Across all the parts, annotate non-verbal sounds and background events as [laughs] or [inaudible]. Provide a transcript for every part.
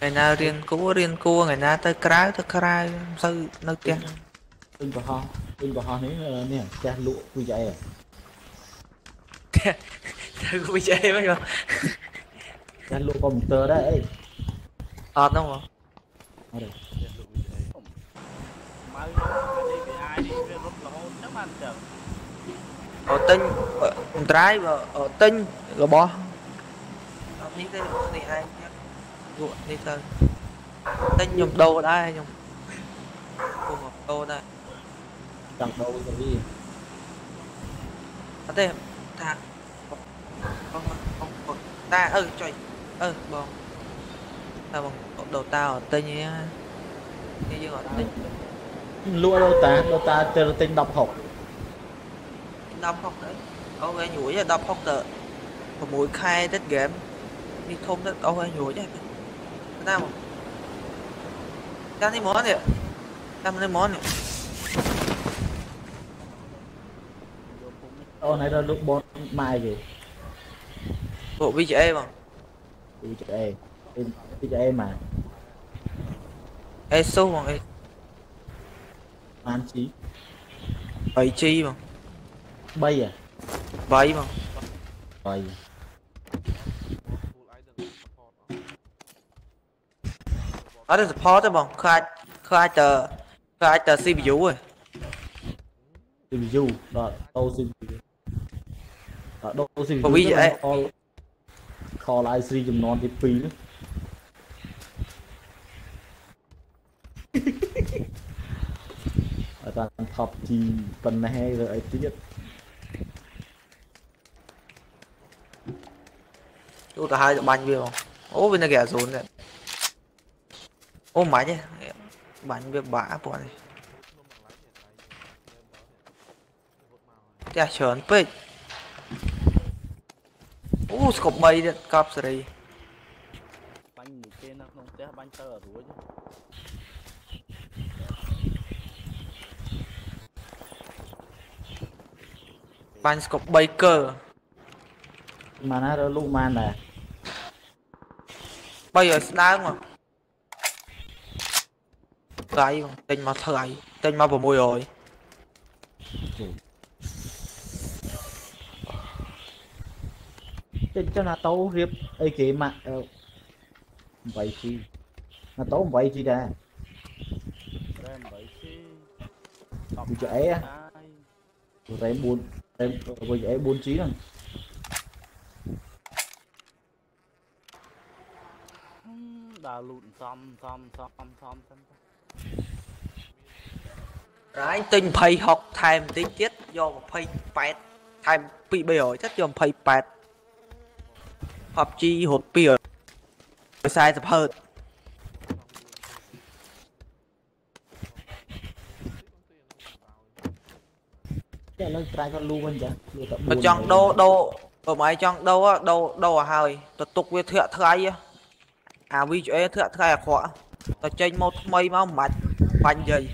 ngày nào riêng cua riêng cua ngày nào tới cái tới cái sư nơi kia tinh bà ho tinh bà ho nếu ờ, nè cha lụa quy chạy rồi Thằng quy chơi mấy con Cha lụa còn tơ đấy à đúng không? Ở tinh ở trái và ở tinh rồi bỏ đi tới thì ai ruộng thế thôi tên nhầm đồ đây nhầm cùng một đồ đây chẳng đồ cái gì? Ở đây thà không không không ta ơi trời. Ừ, ơi bông ta bằng đầu tao ở tên như như dương ở đây. Lúa đâu ta đâu ta tên tên đọc học. Đọc học đấy. Có ấy nhủi là đọc học tờ. Mũi khai tết game. Đi không đất có ấy nhủi chứ đang đi món 그다음 đang đi món 뭐하네 ô này là lúc bốn mai gì bộ VGA mà. VGA em e mà. Ê số mà e. Ê Anh chí. 7 chi mà. Bay à? Bay mà. Bay. បង 3ហ៎ 3បង 3 អត់ទេ support ទេបងខ្លាចខ្លាចតខ្លាចត CPU ឯង CPU ដល់ដូរ CPU ដល់ដូរ CPU បើ VGA call call i3 ចំនួនទី2នោះអត់តាម top G ប៉ុណ្ណេះហើយរើអីទៀត ទូទៅហើយទៅបាញ់វាបងអូវានៅគេអាស៊ូនដែរអូមិន បាញ់ទេបាញ់វាបាក់ពួកនេះផ្ទះច្រើនពេកអូស្កប់3ទៀតកប់សេរីបាញ់មួយគេនៅក្នុងផ្ទះបាញ់ទៅអត់រួចទេបាញ់ស្កប់3កើម៉ាណារើលូកម៉ានដែរ3ឲ្យស្ដើងមក ថ្លៃបងទិញមកថ្លៃទិញមក600 តិចចុះណាតោរៀបអីគេម៉ាក់ 8G ណាតោ 8G ដែរ តែ8ជី វាចែហ៎ អាយ រ៉េម4រ៉េម VGA 4G ហ្នឹង ហឹមដើរលូតសំសំសំសំសិនទៅ រាយទិញ20 60ថែមបន្តិចទៀតយក28ថែម2 300ទៀតយក28 PUBG រត់2 40ហឺតតែឥឡូវត្រៃគាត់លូវិញចាលូតែបើចង់ដូរដូរបើមិនចង់ដូរដូរដូរឲ្យហើយទៅទុកវាធាក់ថ្ងៃអា VGA ធាក់ថ្ងៃអាក្រក់ ទៅចេញមកថ្មីមកមិនបាច់បាញ់យាយ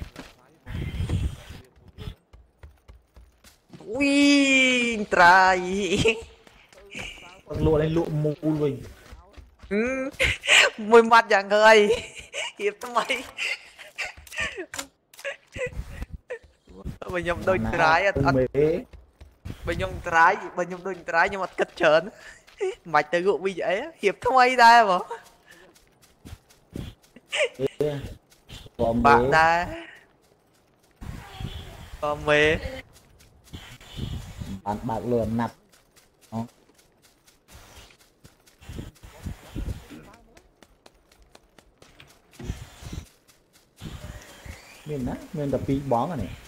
វីត្រៃគាត់លក់ឲ្យលក់មូលវិញមួយម៉ាត់យ៉ាងហើយហៀបថ្មីបើខ្ញុំដូចត្រាយអត់អត់មេបើខ្ញុំត្រាយបើខ្ញុំដូចត្រាយខ្ញុំអត់គិតច្រើនមិនបាច់ទៅលក់ VGA ហៀបថ្មីដែរបង បងបាមេក់ដែរក៏មេបានបើកលឿនណាត់មានណាមានតែ2បងអានេះ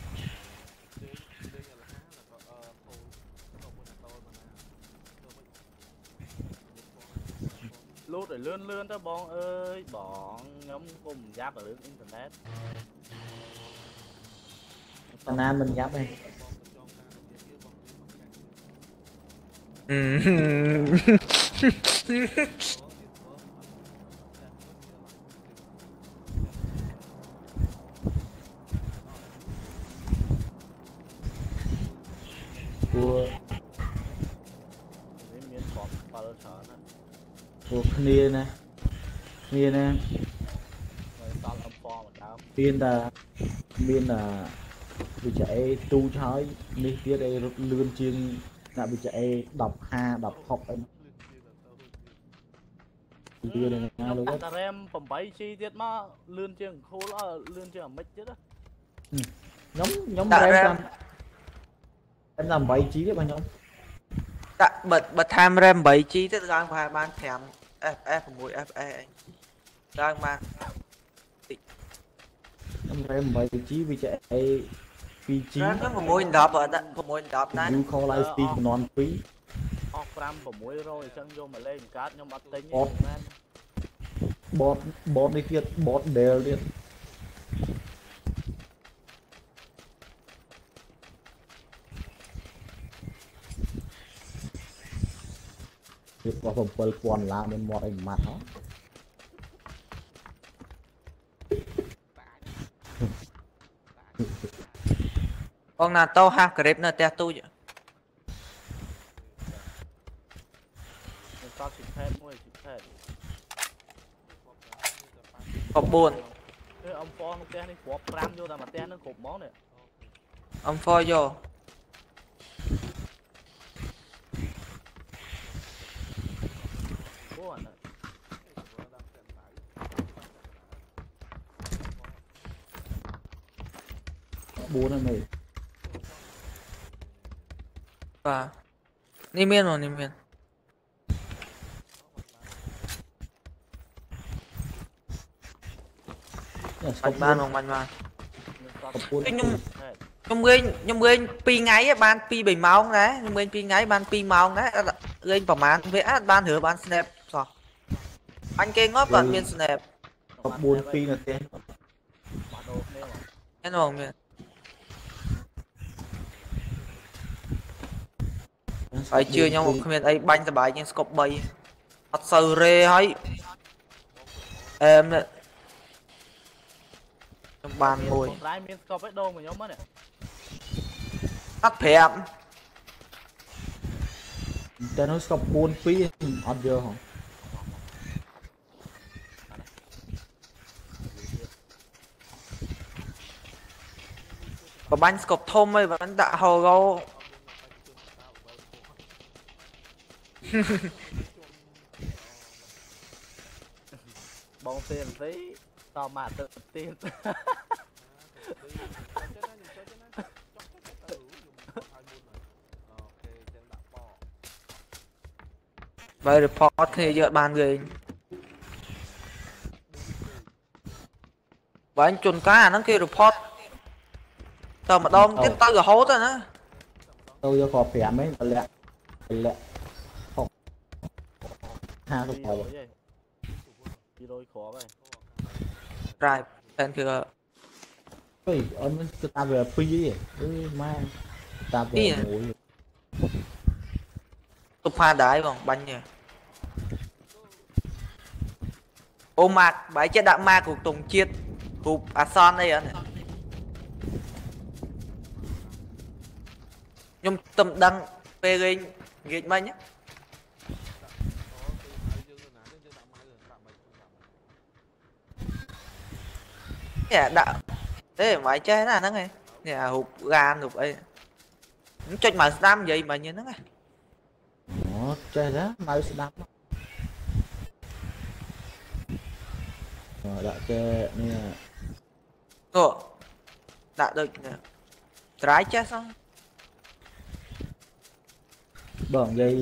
รูดเลยเลื่อนเลื่อนๆเถอะบองเอ้ยบอง nhóm กลุ่มยับ ở lưới internet ตอนนั้นมันยับเลย cua lấy miếng bọt ba lô sở nữa ព្រោះគ្នាណាមានណា rồi tao âm pho mà đau មានតែមានតែវិជ្ជា A ទូចហើយនេះទៀតអីរត់លឿនជាងដាក់វិជ្ជា A 10 50 10 60អីលឿនណាលោក ta rem 8 chi ទៀតមកលឿនជាងខូលអើលឿនជាងអាមិចទៀតណាខ្ញុំខ្ញុំដាក់រែម RAM តាមតាម 8G ទេបាទខ្ញុំដាក់បិទបិទ time RAM 8G ទៅឡើងប្រហែលបាន5 FPS 6 FPS អីឡើងបានខ្ញុំរែម 8G វិជ្ជា A 2G RAM ហ្នឹង6 10អត់ដាក់6 10ណា View Call Live Speed ចំនួន2អស់5 600អញ្ចឹងយកមកលេងកើតខ្ញុំអត់ទិញអត់ទេមែន bot bot នេះទៀត bot Dell ទៀត វាបោះ7000ដុល្លារមានមាត់អីម៉ាត់ហ៎បងណាតោហាស់ក្រេបនៅផ្ទះទូចខ្ញុំសតស៊ីផេតមួយស៊ីផេត9គឺអំពងក្នុងផ្ទះនេះគ្រាប់5យកតែមួយផ្ទះនឹងគ្រប់ហ្មងនេះ M4 យកអូអានេះ4ហ្នឹងមេបាទនេះមានមក buona. anh mày. À. Nimm mir noch, nimm mir. Mạnh ban không mạnh ban. Nhưng nhưng ghê nhưng ghê pi ngay ban pi bảy máu đấy, nhưng ghê pi ngay ban pi máu đấy, ghê bảo màn vẽ ban thử ban snap anh kia ngóp ừ. toàn viên snap Top 4 phi là tên. Anh hồn miền Ấy chưa nhau một comment ấy banh ra bài nhưng scope bay. Thật sự rê hay. Em nè Trong bàn ngồi. Tắt phẹp Tên nó scope 4 phi Mình ọt giờ hả? បបាញ់ស្កប់ធំអីបានដាក់ហូរោបងសេនស៊ីតមកទៅទៀតបើ report គ្នាយកបានវិញបើអញជន់ការអាហ្នឹងគេ report តើម្ដងទៀតទៅរហូតទៅណា ទៅយកក៏5ហ្នឹងតម្លាក់តម្លាក់60 50ទៅ 200ហី200គ្រាប់ហី drive តែគឺ អីអត់មានគឺតាមវា2អីអឺម៉ែតាមវាមួយ ទុបផាដែរបងបាញ់នេះអូម៉ាក់បាយចេះដាក់ម៉ាក់រូបតុងជាតិរូបអាសនអីអត់ ខ្ញុំទឹមដឹងពេលរៀងនិយាយមិញណានេះដាក់ទេមិនចេះណាហ្នឹងឯងនេះអារូបរានរូបអីខ្ញុំចុចមកស្ដាំនិយាយមិញហ្នឹងណា អូចេះដែរមកស្ដាប់អឺដាក់ចេះនេះ អូដាក់ដូចនេះត្រាយចេះសោះ បងនិយាយ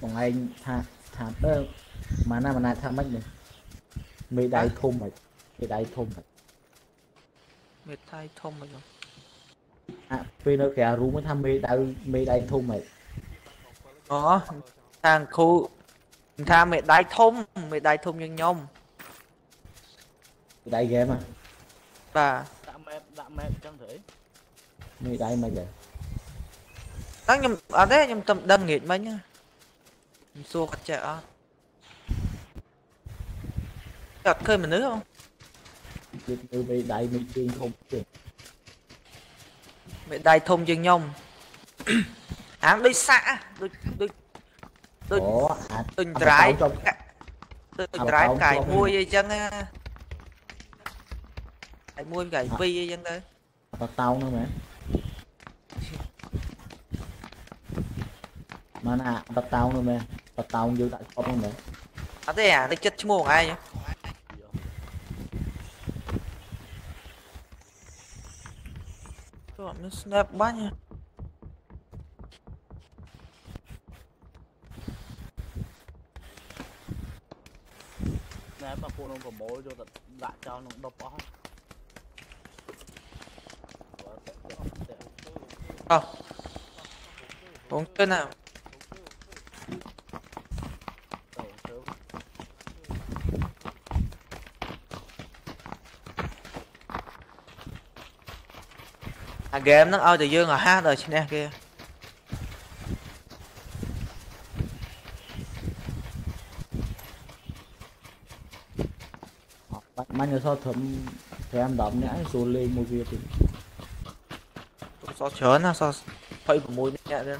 បងឯងថាថាទៅម៉ាណាម៉ាណាថាម៉េចនេះមេដៃធំហិចមេដៃធំហិច មេថៃធំអីហ្នឹង អាពេលនៅក្រៅរូមថាមេដៃមេដៃធំហិច អូខាងគ្រូថាមេដៃធំមេដៃធំជាងខ្ញុំ មេដៃហ្គេមហ៎ បាទ ដាក់ម៉ែបដាក់ម៉ែបអញ្ចឹងទៅអី មេដៃមិនដែរ đang nhầm à thế nhầm tầm đâm nghệt mấy nhá. Xua cắt chạy à. Cắt khơi mình nữa không? Giật từ bị đại mình chuyên không chứ. Mẹ đại thông chuyên nhông. áng đôi xã đôi đôi đôi đôi trái. Đôi trái cải mua vậy chăng á. Cải mua cải vi vậy chăng đấy. Tao tao nữa mẹ. សាក់ដូចដូច ដូច អូអា ដូចត្រាយ ចប់ tôi À, trái không, cải không. mui vậy chân á cải mui cải vi vậy chân đấy tao tao nữa mẹ mà nè tao tao nữa mẹ tao tao vô tại shop nữa mẹ à thế à tôi chất mua của ai nhá Trời nó snap bá nha nè mà phụ nó có à game nó ao từ dương à ha rồi xin em kia mà nhớ sao thấm thì em đọc nhã số lên một việc thì? Sao chớn à sao phải của mùi nhẹ lên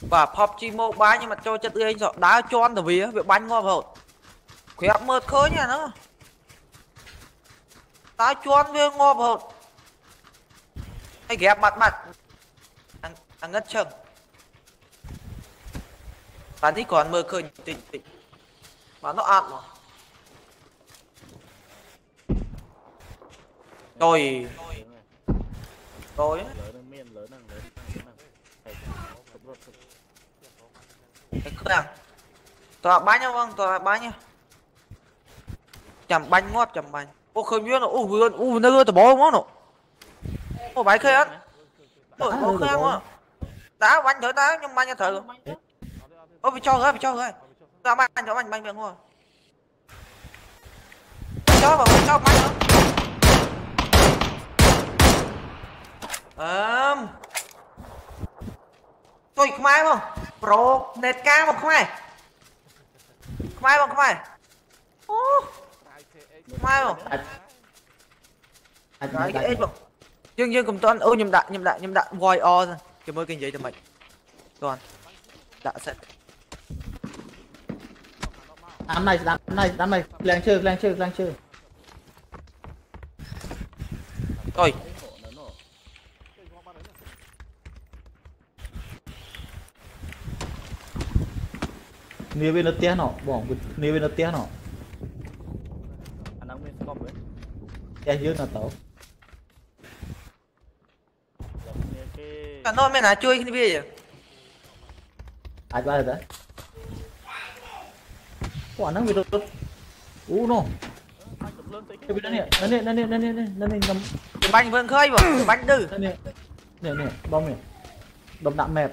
và PUBG Mobile nhưng mà cho chất tươi anh sợ đá cho ăn từ vì việc bánh ngon rồi khỏe mượt khơi nha nó ta cho với ngon rồi hay ghép mặt mặt. Ăn ăn ngất chừng. Bạn thích còn mơ khơi tỉnh tỉnh mà nó ăn mà. Rồi rồi cái cửa tòa bánh không vâng tòa bánh nha chầm bánh ngóp chầm bánh ô khơi biết nó ô vườn ô nơi tao bỏ món nó ô bánh khơi ăn ôi bỏ khơi ăn mà đá bánh thử đá nhưng bánh cho thử. Ô bị cho rồi bị cho rồi. Tao bánh cho bánh bánh miệng ngon cho vào cho bánh nữa ờm tôi không ai không? Pro nét cao mà không ai không ai không không ai ô Đấy, cái ếch mà dương dương cùng toàn ô nhầm đạn nhầm đạn nhầm đạn. Voi o rồi cái mới kinh giấy cho mình. Toàn đạn sẽ đám này đám này đám này. Lên chơi lên chơi lên chơi rồi nia bên nó té nó bỏ nia bên nó té nó anh đang miên scop đấy té dưới nó cái cả nôn mày là chui cái gì vậy? Ai ba rồi đấy quả nó bị đột đột nó. Lên tới cái bên đó nè nó nè nó nè nó nè nó nè cái bánh vương khơi cái bánh nó nè nè nè bông nè. Đập đạm mẹp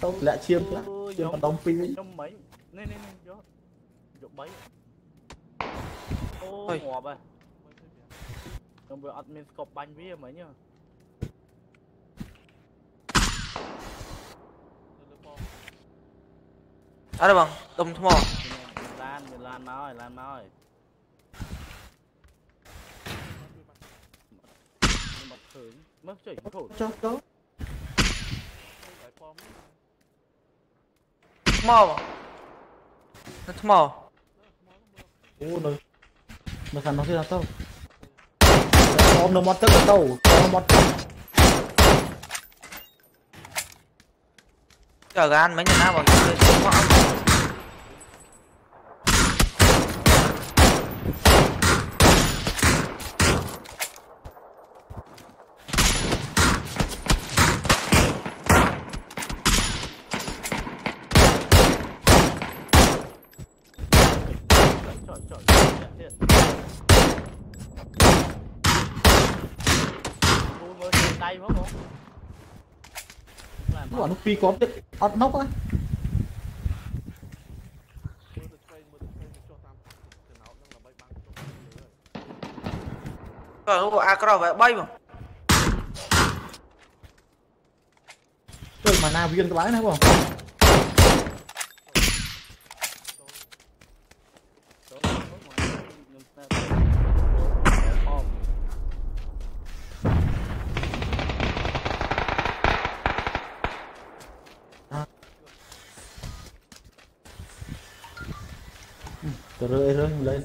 Tao lại chiêm Ôi, chiêm còn đóng pin trong mấy. Nè nè nè vô dục bấy ô Ôi. ngò vai trong bữa admin scope banh với mấy nhá. Ở đây bằng đồng thmò Miền lan miền lan máu rồi lan máu rồi mất thủ cho cho. thmò mà nó thmò ô nó nó thằng nó thế nào tao ôm nó mót tức ở tao nó mót chờ gan mấy nhà nào bằng chơi អានោះពីរគាត់ទៀតអត់ណុកណាក៏អាក្រោះវា3មកទៅមកណាវៀនក្បាលណាបង lên.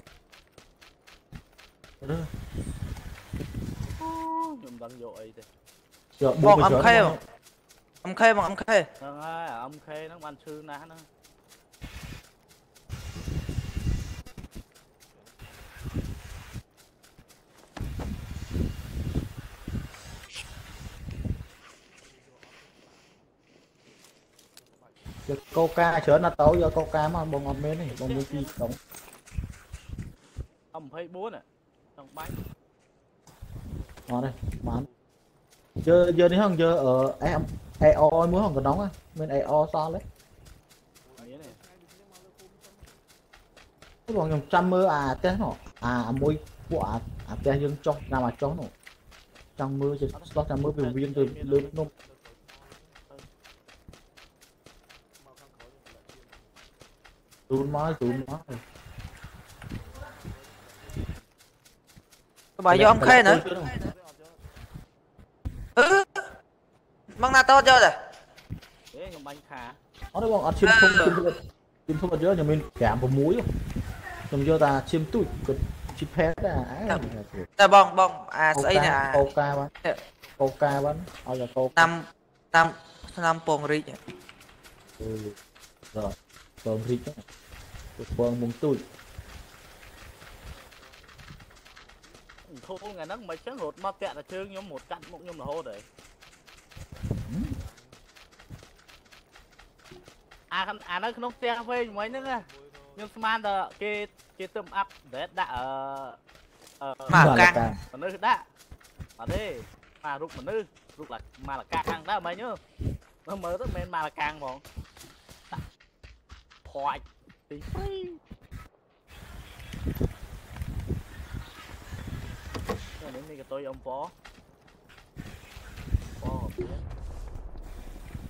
Bọn âm khê mà Âm khê mà âm khê. Âm khê nó ăn sư ná nó. giờ coca chớ nó tấu giờ coca mà bông ngọt mến này bông mến kia đóng Ông 24 à. Ông bánh. Đó đây, bán. Giờ giờ đi không giờ ở e, em EO ơi muốn không còn nóng á, bên EO sao đấy. Cái bọn nhóm trăm mơ à té nó. À, à môi của à à té dương trong nào mà trong nó. Trăm mơ chứ slot trăm mơ biểu viên từ lớn nó Tụi nó, tụi nó. បើយកអំខេនហ៎អឺមកណាតោតយកដែរអេខ្ញុំបាញ់ខាអត់ទេបងអត់ឈាមធំឈាមធំឈាមធំអត់យកខ្ញុំមាន5 6ខ្ញុំយកតាឈាមទូចគាត់ជីផេតដែរតែបងបងអាស្អីណាកោកាបានកោកាបានឲ្យតែកោតាមតាមឆ្នាំពងរីកអឺដល់ពងរីកពងមុំទូច ធូរថ្ងៃហ្នឹងមិនចឹងរត់មកតាក់តែជើងខ្ញុំរត់កាត់មុខខ្ញុំរហូតហើយអាអានៅក្នុងផ្ទះវិញមិញហ្នឹងខ្ញុំស្មានតែគេគេទៅអាប់ដេតដាក់អឺមកកាមនុស្សដាក់អត់ទេមករូបមនុស្សរូបម៉ាលកាខាងដែរមិញមើលទៅមិនមែនម៉ាលកាហ្មងដាក់ព្រាច់ទី2と4歩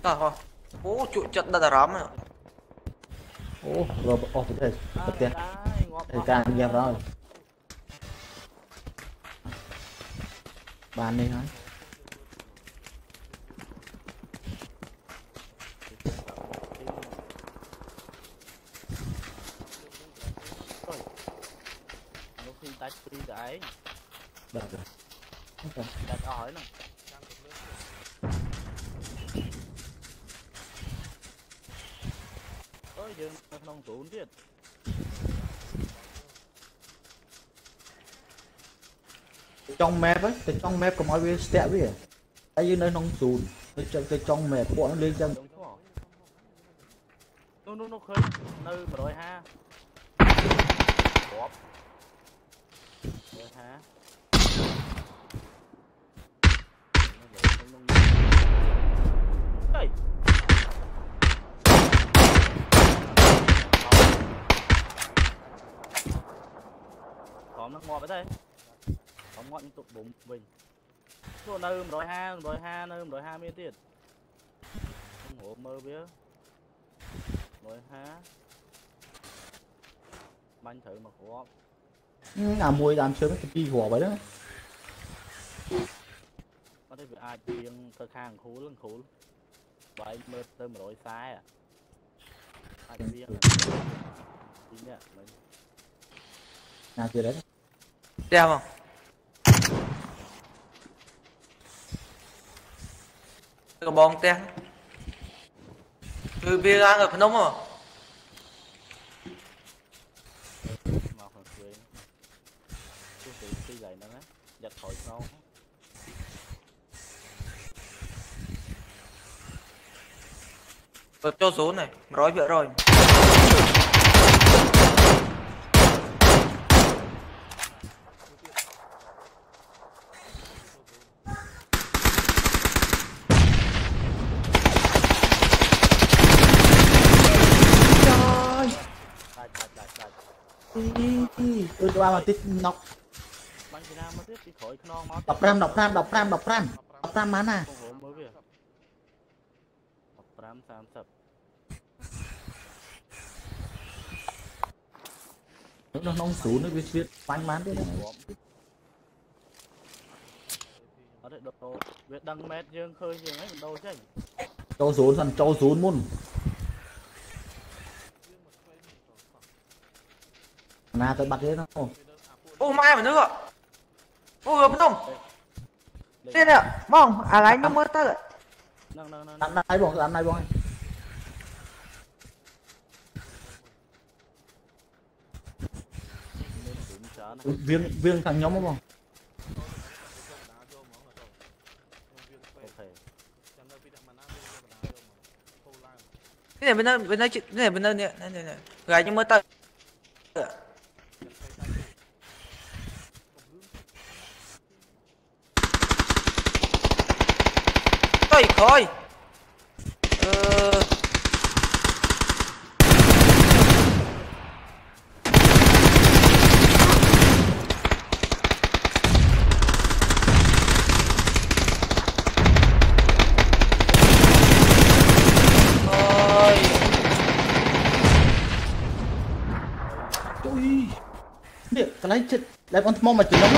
Tao thôi. Ô trụ chật đã đã rắm rồi. Ô rồi bỏ tụi thầy Bật tiền Thầy càng anh rồi. Bán đi hả? tới này ơi dương nông tốn thiệt. Trong map ấy từ trong map có mọi việc step ấy à? tại vì nơi nông tốn? Từ trong từ trong map bọn nó lên chân. nó nó khơi nơi mà rồi ha Ủa. rồi ha ហេ ខំនឹងងាប់ទៅខំងាប់នឹងទុកបុំវិញទោះនៅ150 150នៅ150មានទៀតខ្ញុំរកមើលវា150បាញ់ត្រូវមកគ្រាប់ à mùi làm sớm cái chi của vậy đó អត់ទេវាអាចជាងទៅខាងគ្រូលគ្រូ បើឯងមើលទៅ140អាអាចជាងពីនេះមិញ nào chưa đấy Đeo không? Cái bong ten. Từ bia ra ở Phnom mà. ម Vượt cho số này, rói vậy rồi. Ừ, tôi qua mà tích nọc. 15 15 15 15 15 15 15 15 15 15 15 15 15 15 15 nó nóng xuống nó biết biết phanh mán đấy. Nó đấy đăng mét dương khơi dương ấy đâu chứ. Cho xuống thằng cho xuống muốn na tới bắt thế đâu ô mai mà nữa. Ô vừa không thế nè mong à gái nó mới tới năng năng năng này bỏ ăn này bỏ Viên, viên thằng nhóm không? cái này bên đây bên đây cái này bên đây này này này gái nhưng mà tao ơi khôi. ấy chết. Lẹp con mông mà chuyển đông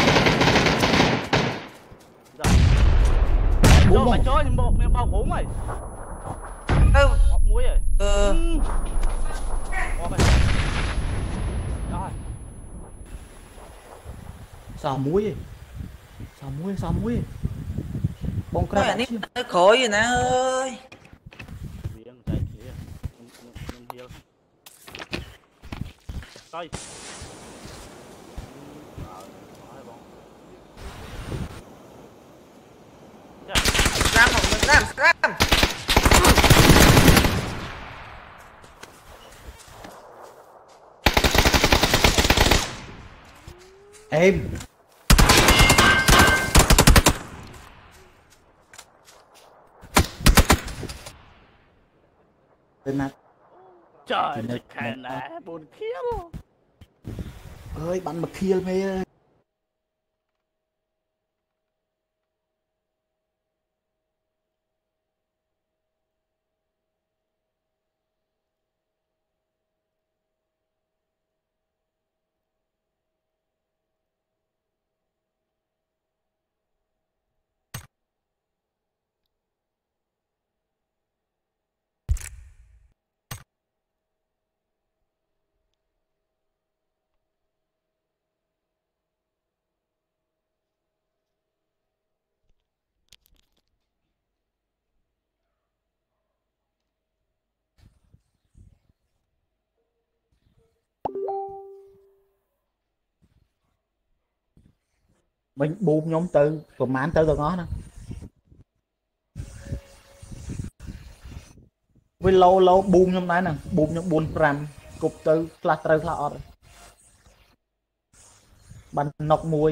Bốn vòng Trời ơi, mày bao bốn rồi. Đâu muối rồi. Sao muối Sao muối, sao muối Bông Ram không mình Ram Ram អេមទៅណាត់ trời Thì nó- dịch khả nã buồn khiếp អើយបានមក មេអើយមិញប៊ូមខ្ញុំទៅប្រហែលទៅទាំងអស់ណាវាឡូឡូប៊ូមខ្ញុំដែរហ្នឹងប៊ូមខ្ញុំ4 5គប់ទៅខ្លះត្រូវខ្លះអត់បានណុកមួយ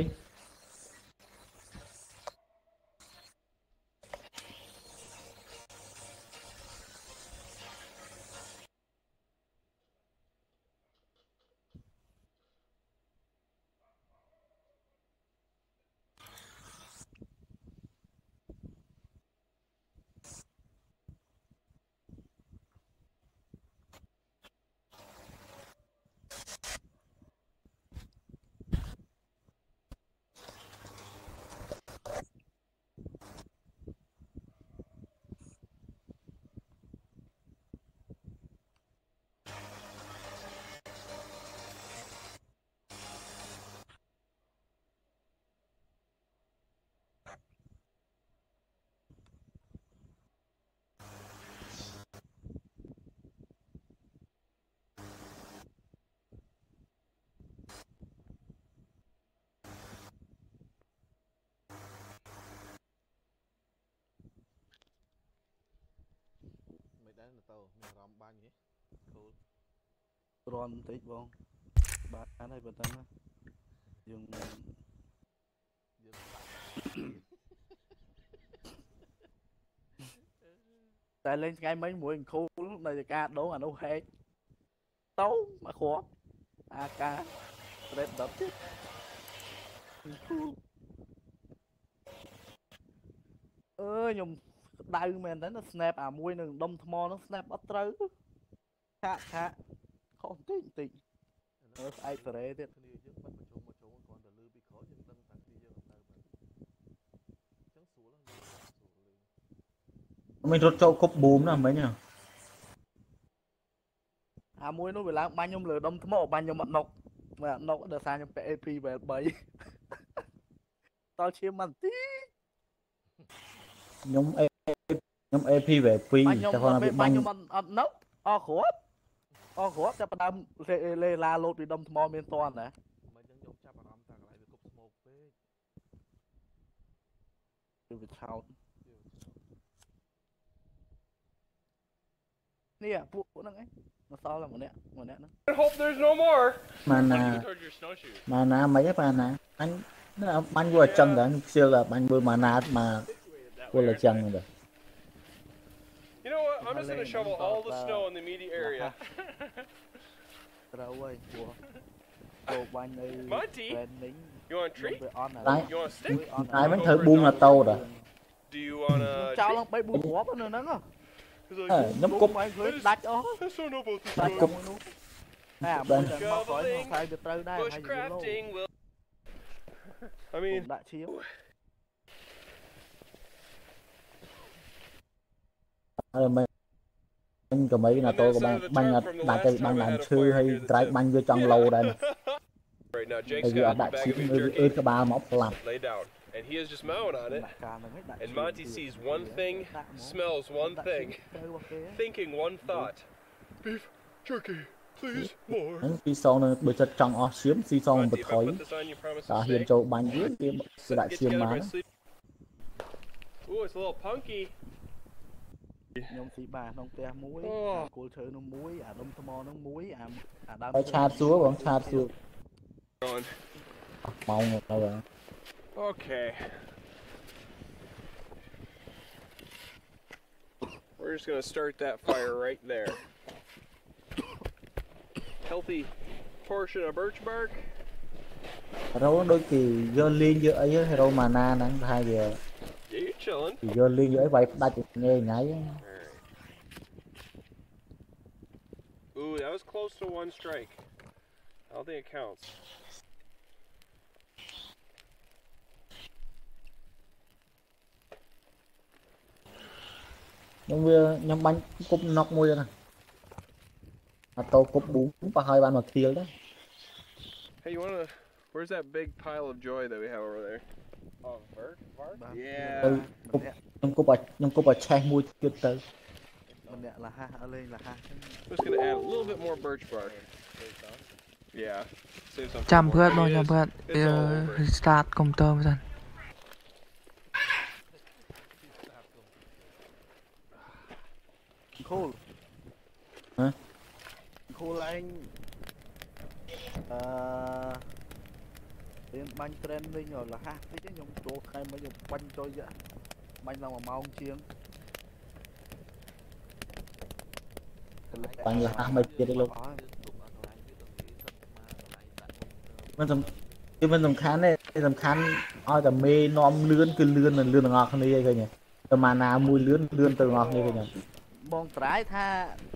មិនដែរនៅទៅមានអារម្មណ៍បាញ់ហ៎ខូល រន់បន្តិចបងបាទហើយប៉ុណ្ណឹងណាយើងយើងតែលេងថ្ងៃមិញមួយអង្គូលនៅតែការដងអានោះហែកតោមកគ្រាប់ AK Red Dot ទៀតអើយខ្ញុំក្តៅមែនតើ snap អាមួយនឹងដុំថ្មហ្នឹង snap អត់ត្រូវឆាក់ឆាក់ខុស បន្តិចបន្តិចអើស្អែកសារ៉េទៀតគ្នាយើងបាត់ប្រជុំមកចូលគ្រាន់តែលឺពីក្រោយយើងដឹងថាគ្នាយើងអត់ទៅបាទអញ្ចឹងស្រួលហ្នឹងស្រួលលេងមិនរត់ចូលគប់ប៊ូមណាមិញហ៎អាមួយនោះវាឡើងបាញ់ខ្ញុំលើដុំថ្មបាញ់ខ្ញុំអត់ណុកបាទអត់ណុកដោយសារខ្ញុំពាក់ AP បែប3តល់ឈាមមកទីខ្ញុំអេខ្ញុំ AP វ៉ែ2បាញ់ខ្ញុំតែអគាត់ត់ថាពេលវាបាបាញ់ញ់ខ្ញុំអត់អត់ណុកអស់គ្រាប់ អស់គ្រាប់តែផ្ដើមលេលេឡាលោតពីដុំថ្មមានតន់ណា មិនអញ្ចឹងខ្ញុំចាប់អារម្មណ៍ថាកន្លែងវាគប់ស្មោកពេក គឺវាឆោតនេះពួកពួកហ្នឹងឯងមកសល់តែម្នាក់ម្នាក់ហ្នឹង I hope there's no more. ម៉ាណា Towards your snowshoes. ម៉ាណាមិនទេម៉ាណាអញណាបាញ់វាអញ្ចឹងដែរខ្ញុំខ្ជិលតែបាញ់វាម៉ាណាមក That ពលអ way, ញ្ចឹងហ្នឹងដែរ You know what? I'm just gonna shovel all the snow in the media area. [laughs] Monty, you want a treat? You want a stick? Ai bánh thử buông là tô. Do you want a Chào lần bay buông ngóp nữa nắng à. Ờ, nấm cục. Đạch I mean... Đã chiếu. Ờ, mày បាញ់កម្មីណាតូក៏បាញ់បាញ់ដាច់ទៅបាញ់ដើមឈើហើយត្រៃបាញ់វាចង់ឡូដែរហើយវាអត់ដាក់ឈីអឺក្បាលមកផ្លាប់ and he is just mowing on it. And Monty sees one thing, smells one thing, thinking one thought. Beef jerky, please more. ពីសងនៅបើចិត្តចង់អស់ឈាមស៊ីសងបថុយតាហ៊ានចូលបាញ់វាវាស្ដាក់ឈាមមក Ooh, it's a little punky. ខ្ញុំស៊ីបាក្នុងផ្ទះមួយ អូ អាគល់ឈើនោះមួយអាដុំថ្មនោះមួយអាអាដើម ហើយឆាតសួរបងឆាតសួរ Going. ម៉ោងទៅហើយ Okay. We're just gonna start that fire right there. Healthy portion of birch bark. រោដូចគេយកលេងយកអីហេ Chilling. Thì vô liên giới vậy ba chục nghe nãy. Ooh, that was close to one strike. I don't think it counts. nhưng vừa nhưng bánh cũng nóc mua nè à tàu cúp bún và hai bàn mà kia đó hey you wanna where's that big pile of joy that we have over there ខ្ញុំគប់ខ្ញុំគប់ឆេះមួយទៀតទៅម្នាក់លះលេងលះ Just going to add a little bit more birch bark. Yeah. ចាំព្រឹកបងចាំព្រឹក start computer មកសិន Cool Hả? Cool anh Ờ. នសិនខូលហ៎ខូលឯងអឺរៀនបាញ់ training លះហះតិចខ្ញុំចូលថ្ងៃមកខ្ញុំបាញ់ចូលយកបាញ់ឡើង1ម៉ោងជាងបាញ់លះហះមិនទៀតទេលោកអស់មិនសំគឺមិនសំខាន់ទេសំខាន់ឲ្យតែមេនាំលឿនគឺលឿនមិនលឿនទាំងអស់គ្នាឯងឃើញទេតែម៉ាណាមួយលឿនលឿនទៅទាំងអស់គ្នាឃើញទេបងត្រាយថា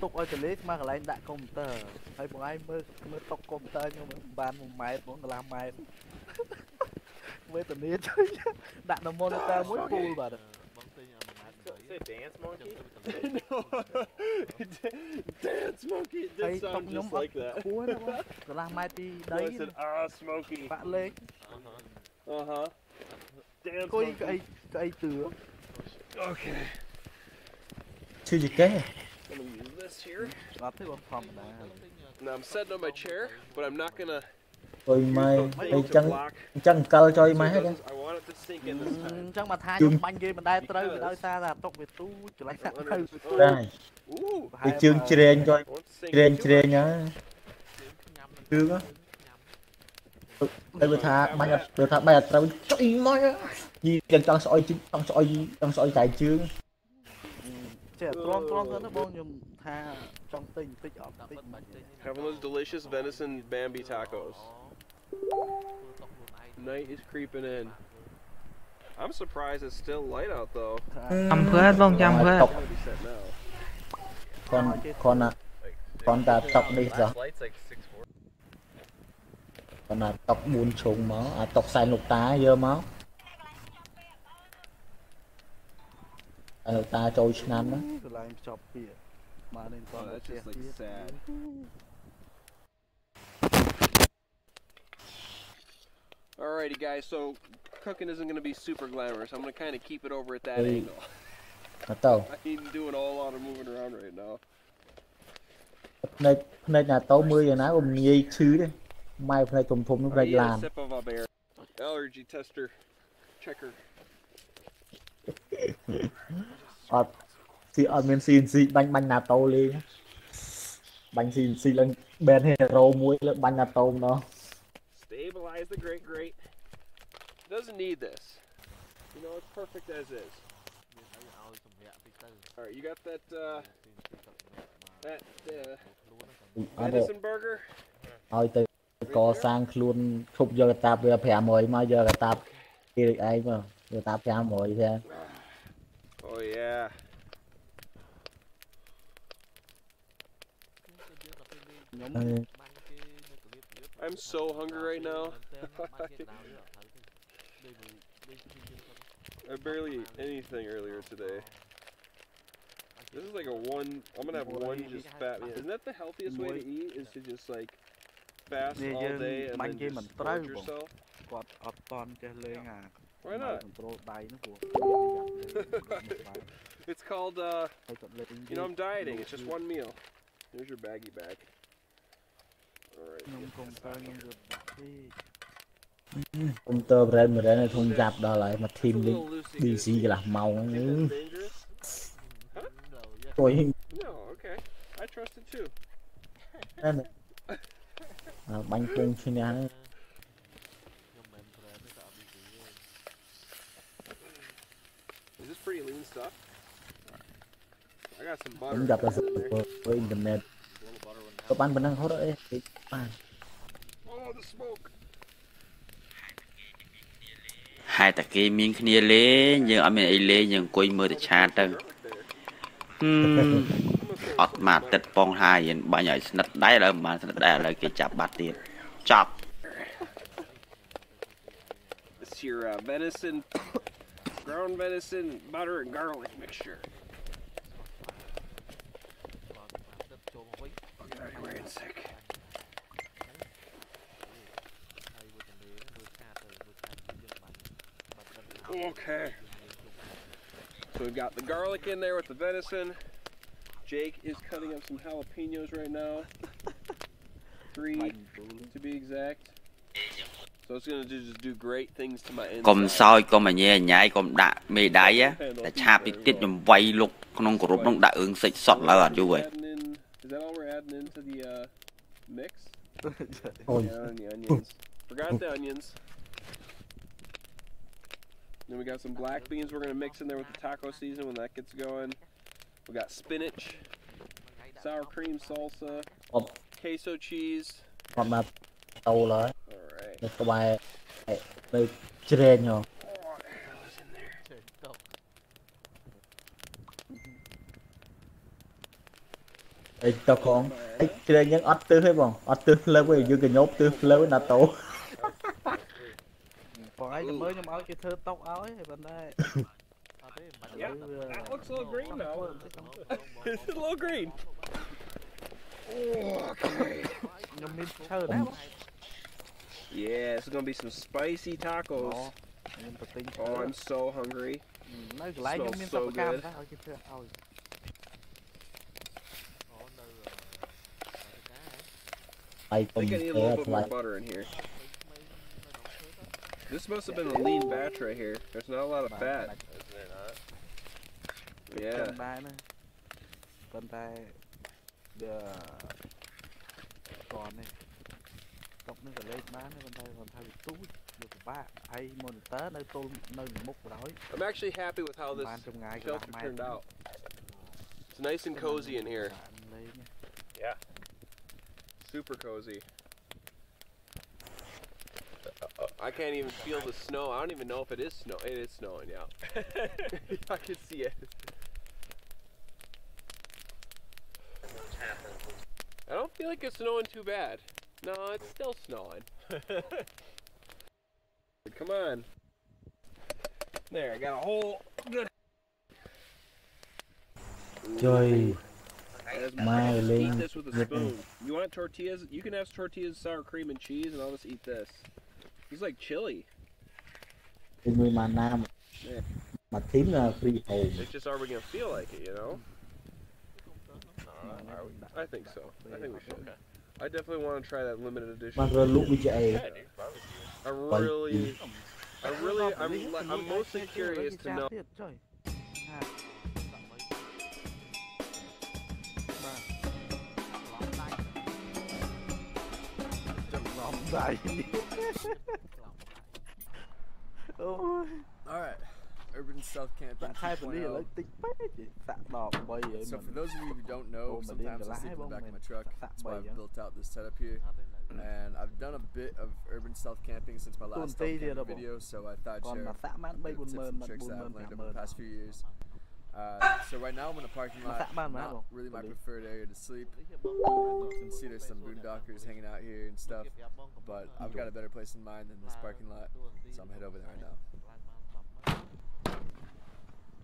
ទុកឲ្យកលេសមកកន្លែងដាក់កុំព្យូទ័រហើយបងឯងមើលមើលតុកកុំព្យូទ័រខ្ញុំបាន1ម៉ែត្របងកន្លះម៉ែត្រ វេទនាជួយដាក់នៅ [laughs] monitor មួយពូលបាទ បងទិញអាមួយណាត់ Say dance monkey. [laughs] ទៅ dance monkey. It ហើយ did តុក sound ខ្ញុំ just អត់ like that. ខ្ពស់ណាបងកន្លះម៉ែត្រពីដី I said, [laughs] ah, smoky. បាក់លេខ Uh huh. Dance អង្គុយ monkey. ក្អីក្អីទឿ Okay. ឈឺជាកេះ Gonna use this here. អត់ទេបងធម្មតា Now I'm setting on my chair, but I'm not gonna អុយម៉ែ use អី those ចឹង things to block. អញ្ចឹងអង្កលចុយ so ម៉ែ it ហ្នឹង doesn't- I want it to sink in this អ time. ញ្ចឹងមកថាខ្ញុំបាញ់គេមិនដែលត្រូវវាដោយសារតែតុកវាទូច្រឡែកដាក់ទៅ ដែរ Ooh. វាជើងជ្រែងចុយ Won't sink ជ្រែង too ជ្រែង much. ហើយគឺទៅវាថាបាញ់អត់ទៅថាបាញ់អត់ត្រូវចុយមកយីទាំងចង់ស្អុយចង់ស្អុយចង់ស្អុយតែជើង ចេះត្រង់ត្រង់ទៅណាបងខ្ញុំថ ថាចង់ទិញតិចអត់តិចមិន Having those delicious venison Bambi tacos. Night is creeping in. I'm surprised it's still light out though. ចាំធ្វើអត់បងចាំធ្វើអត់ It's gotta be set now. គាត់គាត់ណា Con ta tập đi rồi. Lights like six four. គាត់ណាតុក4ជ្រុងមកអាតុកខ្សែលោកតាយកមកអាលោកតាចូលឆ្នាំហ្នឹង កន្លែងភ្ជាប់ពីមកនេះគាត់ Oh, ទៅ that's ផ្ទះ just like ទៀត sad. Alrighty guys, so cooking isn't going to be super glamorous. I'm going to kind of keep it over at that hey. angle. Bắt đầu. [laughs] I ain't doing a whole lot of moving around right now. Hôm nay, hôm mưa giờ nãy ôm nhây chứ đấy. Mai hôm nay thùm thùm nó về làm. Allergy tester. Checker. Ọt. [laughs] Ờ, thì ờ, ở mình xin xin bánh bánh nà tàu liền, Bánh xin xin lên bên hero muối lên bánh nà tàu nó. តូម្ដង Stabilize the great great. Doesn't need this. You know, it's perfect as is. Alright, you got that uh that uh អត់ទេ venison burger? ឲ្យទៅកសាងខ្លួនឈប់យកកតាបវា500មកយកកតាបគេឯងមកយកកតាប500ទេ [sighs] Oh yeah. I'm so hungry right now. [laughs] I barely ate anything earlier today. This is like a one, I'm gonna have one just fat meal. Isn't that the healthiest way to eat, is to just like fast all day and then just yourself? Why not? [laughs] [laughs] it's called, uh, you know, I'm dieting, it's just one meal. There's your baggy bag. ខ្ញុំកុំតើខ្ញុំយកដាក់ទេខ្ញុំតើប្រែមួយរ៉ែនៅធំចាប់ដល់ហើយមកធីមលីក DC កន្លះម៉ោងហ្នឹងអូយ I trusted too អាបាញ់ពងឈ្នះហ្នឹងខ្ញុំមិនប្រែទេតែ ABC Is this pretty lean stuff? I got some butter. ខ្ញុំដាក់ទៅ internet ក៏បានប៉ុណ្ណឹងហត់អីតិចបាន Oh, the smoke. ហេតុតែគេមានគ្នាលេងយើងអត់មានអីលេងយើងអង្គុយមើលតែឆាតទៅ Garlic there. ហឹមអត់មកទឹកប៉ងហាយរៀនបាញ់ឲ្យស្និទ្ធដែរឥឡូវមិនបានស្និទ្ធដែរឥឡូវគេចាប់បាត់ទៀតចប់ It's your uh, venison, ground venison, butter, and garlic mixture. So we've got the garlic in there with the venison. Jake is cutting up some jalapenos right now. Three បាញ់ទូល to be exact. So it's gonna do, just do great things to my កុំ inside. សោចកុំអញញ៉ៃញ៉ៃកុំដាក់មេដៃណាតែឆាបតិចទៀតខ្ញុំវាយលុកក្នុងក្រុមនោះដាក់អឿងសិចសតឡើយអត់យូរទេ Adding in- Is that all we're adding into the uh, mix? [laughs] អូយ Yeah, and the onions. Forgot the onions. Then we got some black beans we're gonna mix in there with the taco season when that gets going. We got spinach, sour cream salsa, oh. queso cheese. Oh, my Alright. Alright. Like, Daniel. Ê, cho con, Ê, trên những ớt tứ hết không? ớt tứ lớn quá, dương cái nhốt tứ lớn với NATO. ឯងទៅមើលខ្ញុំឲ្យគេធ្វើតុកឲ្យហើយប៉ុន្តែអត់ទេមិន Yeah, ទៅវា that looks a little green now. [laughs] it's a little green. Okay. ខ្ញុំមានឈើដែរបង Yeah, this is gonna be some spicy tacos. ខ្ញុំទៅទិញឈើ Oh, I'm so hungry. នៅកន្លែងខ្ញុំមានសិប្បកម្មដែរឲ្យគេធ្វើឲ្យ ហើយកុ I ំ think I need a ធ្វើ little bit ថ្លៃ more butter in here. This must have been a lean batch right here. There's not a lot of fat. Isn't there not? Yeah. I'm actually happy with how this shelter turned out. It's nice and cozy in here. Yeah. Super cozy. I can't even feel the snow. I don't even know if it is snow. It is snowing, yeah. [laughs] [laughs] I can see it. I don't feel like it's snowing too bad. No, it's still snowing. [laughs] Come on. There, I got a whole good. chơi As mai Eat this with a spoon. You want tortillas? You can have tortillas, sour cream, and cheese, and I'll just eat this. He's like chili. thì người mà nam Yeah. mà thím là free hồn It's just are we gonna feel like it, you know? I think so. I think we should. I definitely want to try that limited edition. mà rồi lúc bây giờ I really, I really, I'm, I'm mostly curious to know. [laughs] oh. Alright. Urban South Camping So for those of you who don't know, sometimes I sleep in the back of my truck. That's why I've built out this setup here. And I've done a bit of urban stealth camping since my last stealth camping video, so I thought I'd share tips and tricks that I've learned over the past few years. Uh, so right now I'm in a parking lot, not really my preferred area to sleep. You can see there's some boondockers hanging out here and stuff, but I've got a better place in mind than this parking lot, so I'm head over there right now.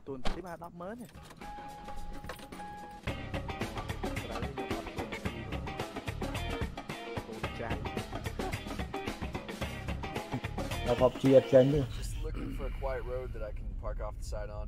Tuần tiếp hạt đắp. Just looking for a quiet road that I can park off the side on.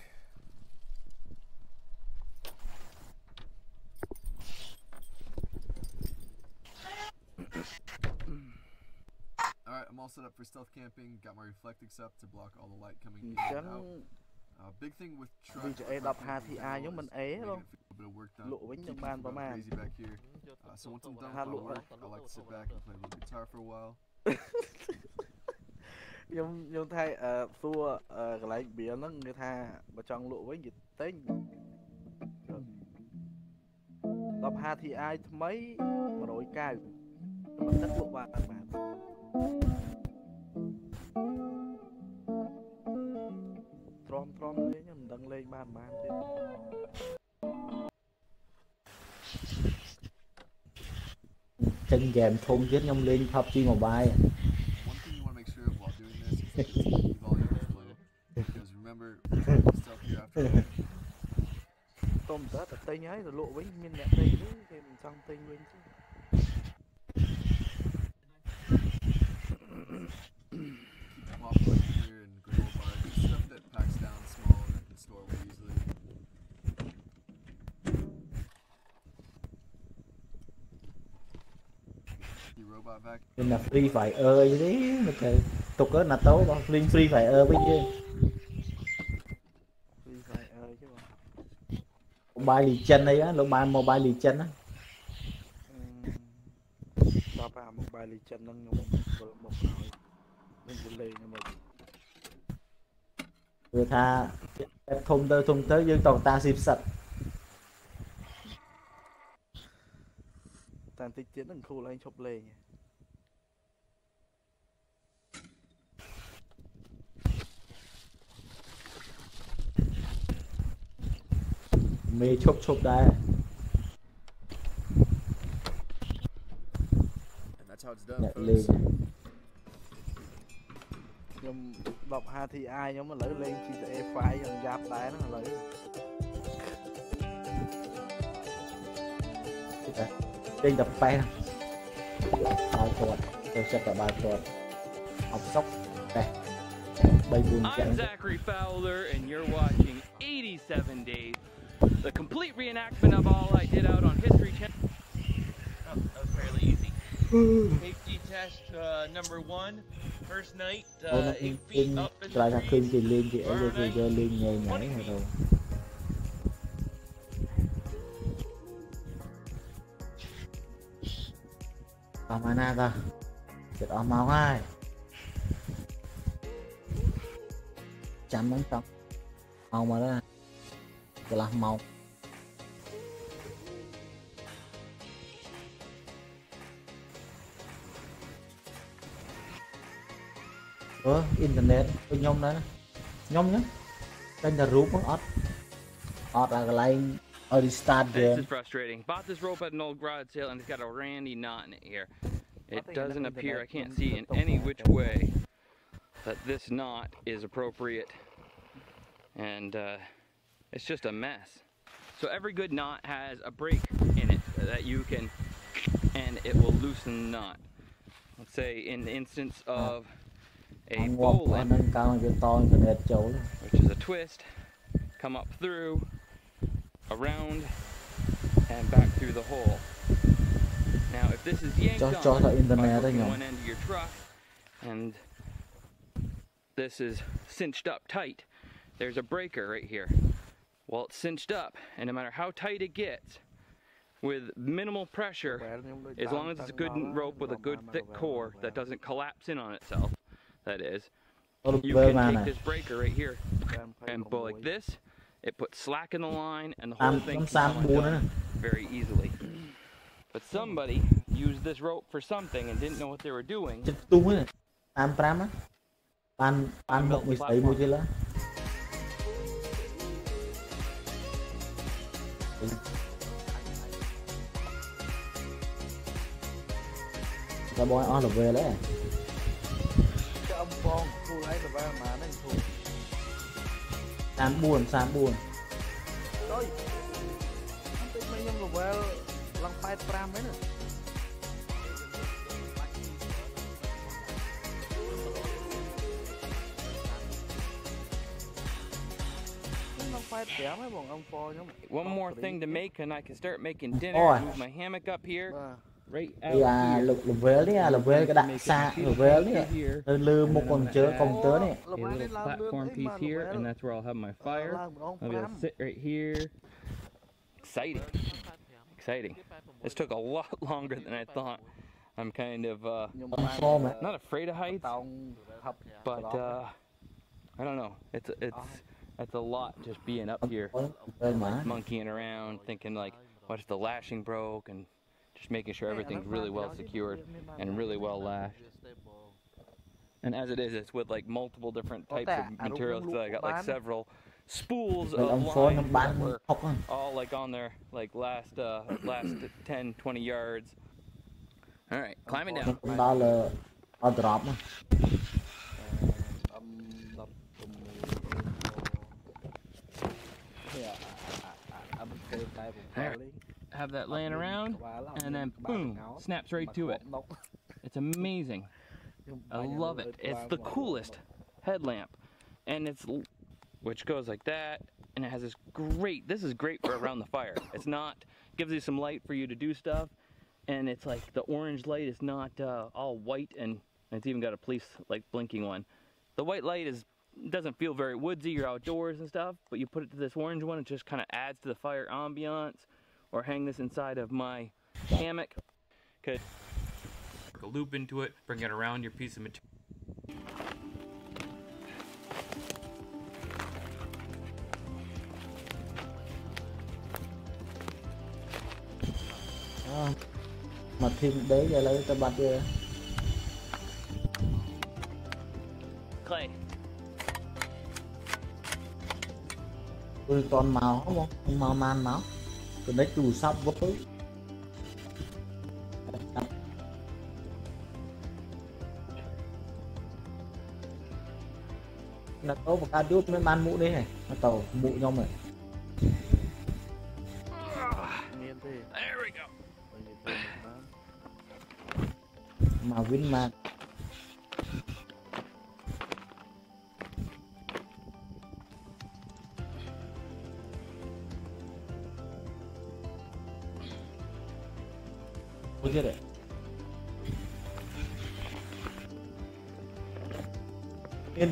all set up for stealth camping. Got my reflectix up to block all the light coming អ in ញ្ចឹង and out. Uh, big thing with truck VGA 15 Ti ខ្ញុំមិនអេ making ទេបង it feel a bit of work done. លក់វិញនឹង Keep បាន things ប្រមាណ crazy back here. Uh, so once I'm done with Hà my lụa work, I like to sit back and play a little guitar for a while. ខ្ញុំខ្ញុំថាអឺសួរអឺកន្លែងបៀហ្នឹងគេថាបើចង់លក់វិញគេទិញ15 Ti ថ្មី190ខ្ញុំមិនដឹងលក់បានបាន ដឹងលេងបានបានទៀត chân game thôn chết nhông lên PUBG mobile One thing you want to make sure of while doing this is that the TV volume is low. Because remember, we're trying to stealth nên là free phải ơi đấy mà trời tục đó là tố bao free free phải ơi với chứពីស្អីអើយchứបង mobile lì chân đây á lúc bài mobile lì chân á ដល់ពេលអា Mobile Legends ហ្នឹងខ្ញុំវិលមកក្រោយខ្ញុំទៅលេងហ្នឹងមក người tha em thùng tới thùng tới dương toàn ta xịp sạch តែបន្តិចទៀតហ្នឹងគ្រូឡើងឈប់លេង mê chốc chốc đấy nhặt lên nhưng đọc ha thì ai nhưng mà lỡ lên chỉ để phải dần giáp tay nó lỡ. Dạ. Trên đập tay nè bao tuột tôi sẽ cả bao tuột học sóc. Đây. Bay buồn chạy. Zachary Fowler and you're watching 87 days the complete reenactment of all I did out on History Channel. Oh, that was fairly easy. Safety test uh, number one, first night, uh, eight feet up in the trees. lên thì ấy rồi giờ lên nhảy nhảy hả rồi. Ở mana ta, chết ở máu ai. Chạm bắn tóc, màu mà đó, cái là màu. យចាំមិនតមកមកដល់កន្លះម៉ោងអឺអ៊ីនធឺណិតដូចខ្ញុំដែរណាខ្ញុំហ្នឹងតែតែរូបហ្នឹងអត់អត់អាកន្លែង Oh, restart This game. is frustrating. Bought this rope at an old garage sale and it's got a randy knot in it here. It doesn't appear, I can't see in any which way that this knot is appropriate. And uh, it's just a mess. So every good knot has a break in it that you can, and it will loosen the knot. Let's say in the instance of a bowline. Which is a twist, come up through, around, and back through the hole. Now if this is yanked Just on, by hooking one end of your truck, and this is cinched up tight, there's a breaker right here. Well, it's cinched up, and no matter how tight it gets, with minimal pressure, as long as it's a good rope with a good thick core that doesn't collapse in on itself, that is, Little you can take it. this breaker right here and pull like this. It puts slack in the line and the whole um, thing can very easily. But somebody used this rope for something and didn't know what they were doing. Cetuh Tam on the way. One more thing to make and I can start making dinner. Move my hammock up here thì à, lục lục vế đấy à lục vế cái đại xa lục vế đấy à. lư một con chớ con tớ này a little platform piece here and that's where I'll have my fire. I'll be able to sit right here. Exciting. Exciting. This took a lot [laughs] longer than I thought. I'm kind of uh, not afraid of heights but uh, I don't know. It's it's it's a lot just being up here. Monkeying around thinking like what if the lashing broke and just making sure everything's really well secured and really well lashed. And as it is, it's with like multiple different types of materials. So I got like several spools of line that were all like on there, like last uh, last [coughs] 10, 20 yards. All right, climbing down. I'll I, am type of âm kêu tay của There. Have that laying around, and then boom, snaps right to it. It's amazing. [laughs] I love it. It's the coolest headlamp, and it's which goes like that, and it has this great. This is great for around the fire. [coughs] It's not gives you some light for you to do stuff, and it's like the orange light is not uh, all white, and it's even got a police like blinking one. The white light is doesn't feel very woodsy or outdoors and stuff, but you put it to this orange one, it just kind of adds to the fire ambiance. Or hang this inside of my hammock. Could a loop into it, bring it around your piece of material. Ờ. mà thêm đế giờ lấy tao bắt về Clay. tôi còn màu không màu man máu từ đấy chủ sắp với là tố một ca đút mới ban mũ đấy này nó tàu mũ nhau mày Miên thì There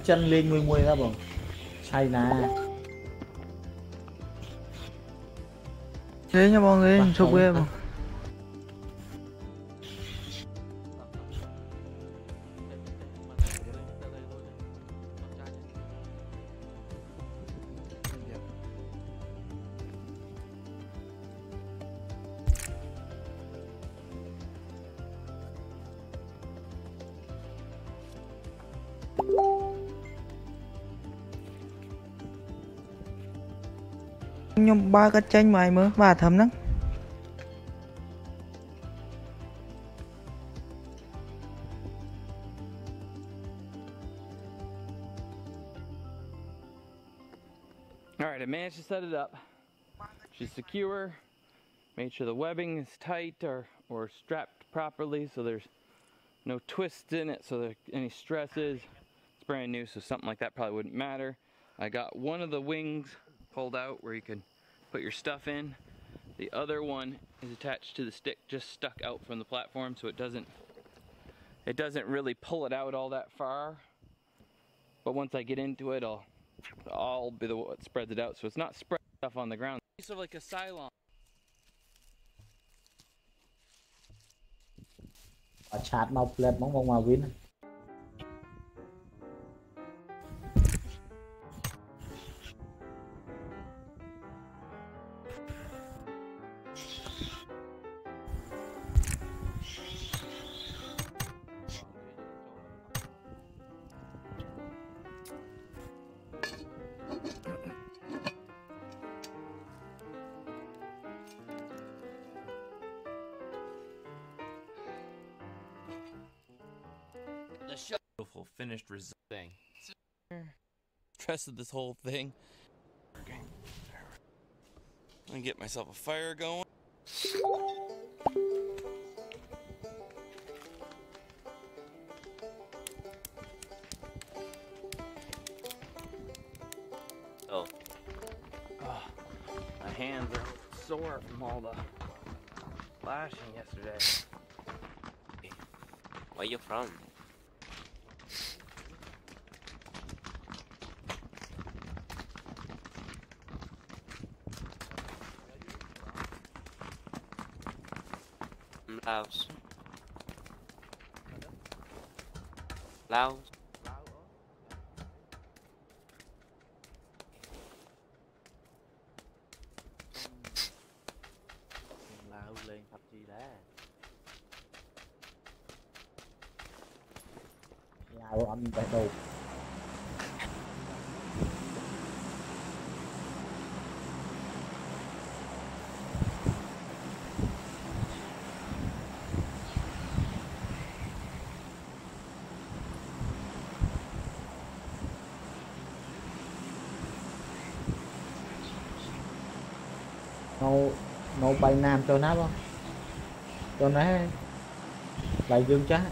chân lên 10 ra bông China Thế nha mọi người, chụp ghê mà Thank you. ខ្ញុំបើកចេញមកឲ្យមើលបាទត្រឹមហ្នឹង All right, I managed to set it up. She's secure. Made sure the webbing is tight or, or strapped properly so there's no twists in it so there any stresses. It's brand new, so something like that probably wouldn't matter. I got one of the wings pulled out where you can put your stuff in. The other one is attached to the stick just stuck out from the platform so it doesn't it doesn't really pull it out all that far. But once I get into it, I'll, I'll be the one that spreads it out so it's not spread stuff on the ground. Piece of like a Cylon. Ở chát mau pleb mong mong win. Stress of this whole thing. I'm get myself a fire going. Oh. Oh, my hands are sore from all the flashing yesterday. Where you from? house. Loud. មកបាយណាមចុះណាបងចុះណាបាយយើងចាស់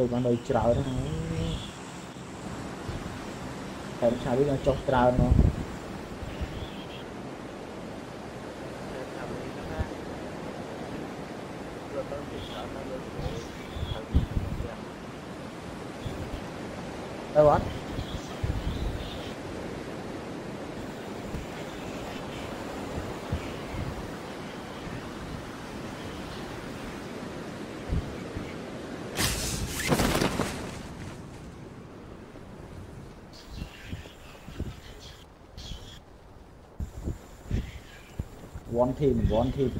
ួយបានដោយច្រើនហ្នឹងហើយឆានេះចុះច្រើនមក one thêm one team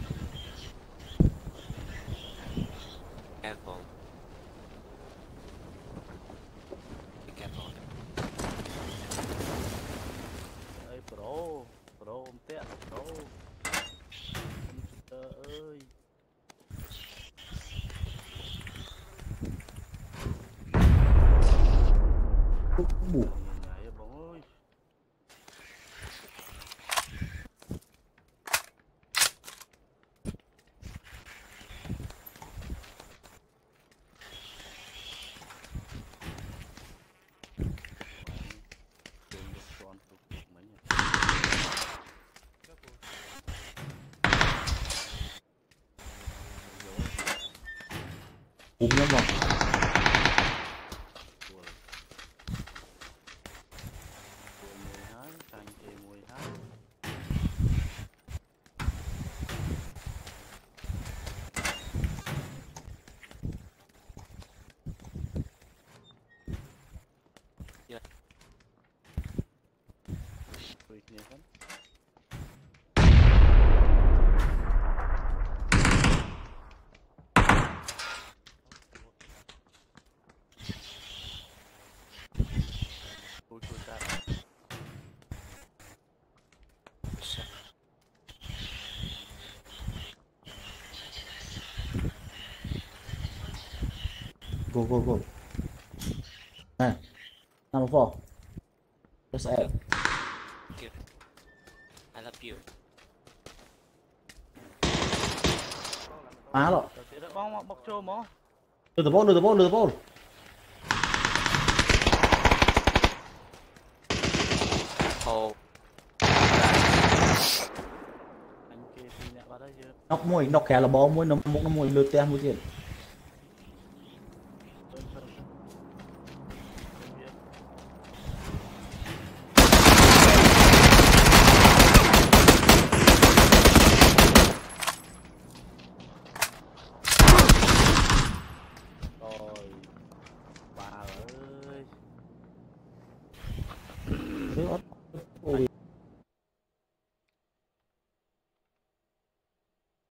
near him. Go, go, go. Huh. Number four. Just add. Má rồi. ទៅទៀតទៅបងមកបុកចូលមក Đưa the ball, đưa the ball, đưa the ball. Oh. អញគេពីរអ្នកបាត់ហើយយើង Nóc mùi, nóc khẽ là bó mùi, nó múc nó mùi lừa te mùi tiền. ទៅ